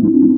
Thank you.